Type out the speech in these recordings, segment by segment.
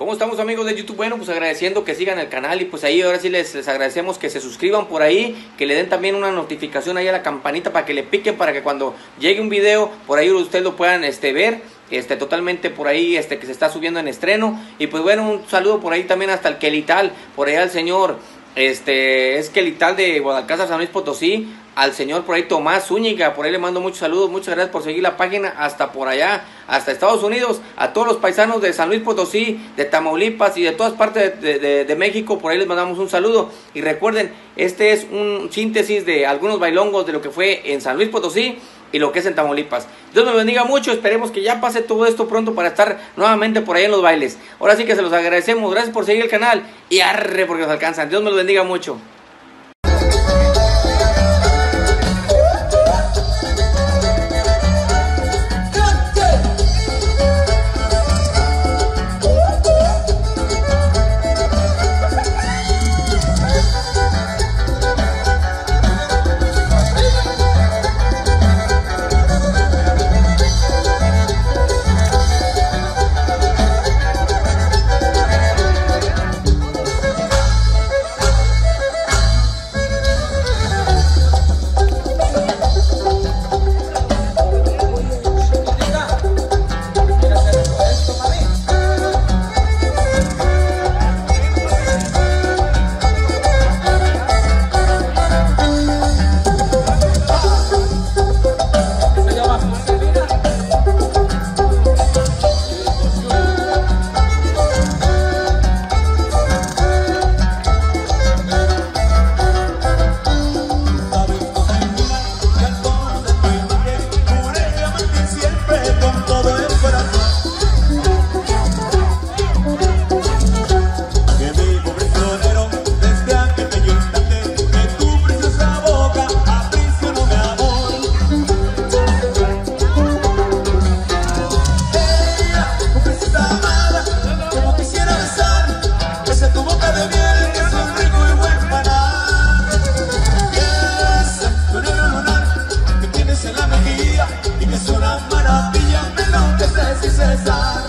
¿Cómo estamos amigos de YouTube? Bueno, pues agradeciendo que sigan el canal y pues ahí ahora sí les, les, agradecemos que se suscriban por ahí, que le den también una notificación ahí a la campanita para que le piquen para que cuando llegue un video por ahí ustedes lo puedan este, ver este totalmente por ahí este que se está subiendo en estreno y pues bueno un saludo por ahí también hasta el Kelital por allá al señor este es Kelital de Guadalcanal San Luis Potosí al señor por ahí Tomás Zúñiga, por ahí le mando muchos saludos, muchas gracias por seguir la página hasta por allá, hasta Estados Unidos, a todos los paisanos de San Luis Potosí, de Tamaulipas y de todas partes de, México, por ahí les mandamos un saludo. Y recuerden, este es un síntesis de algunos bailongos de lo que fue en San Luis Potosí y lo que es en Tamaulipas. Dios nos bendiga mucho, esperemos que ya pase todo esto pronto para estar nuevamente por ahí en los bailes. Ahora sí que se los agradecemos, gracias por seguir el canal y arre porque nos alcanzan. Dios me los bendiga mucho. las maravillas de lo que cesar.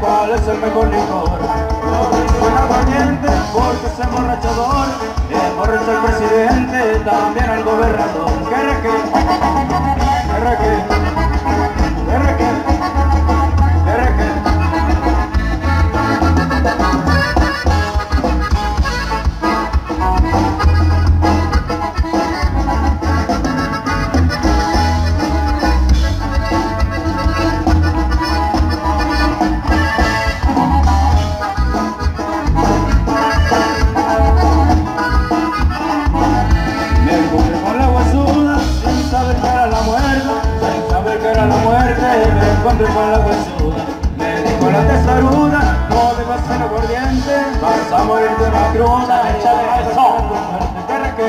Cuál es el mejor licor. Buen aguardiente porque es emborrachador, emborracha el presidente, también al gobernador. ¿Qué vas a morir de. ¿Qué reque?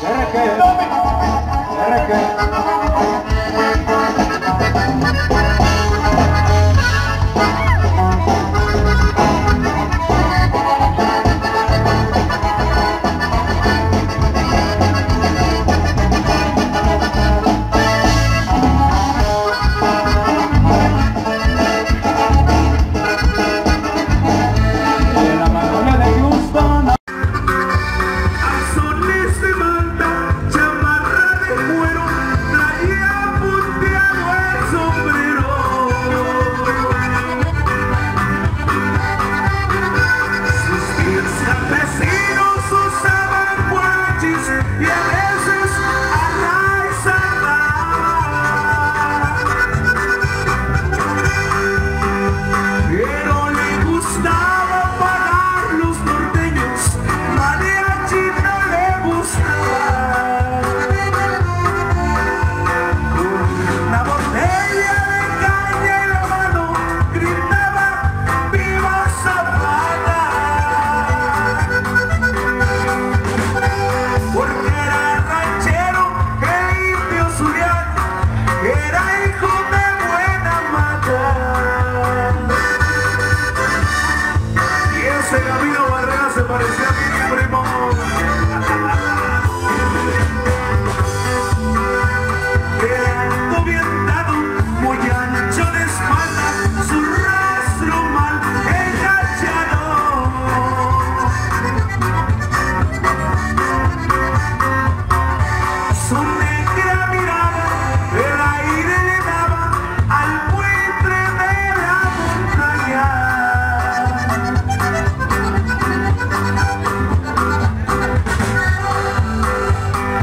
¿Qué reque?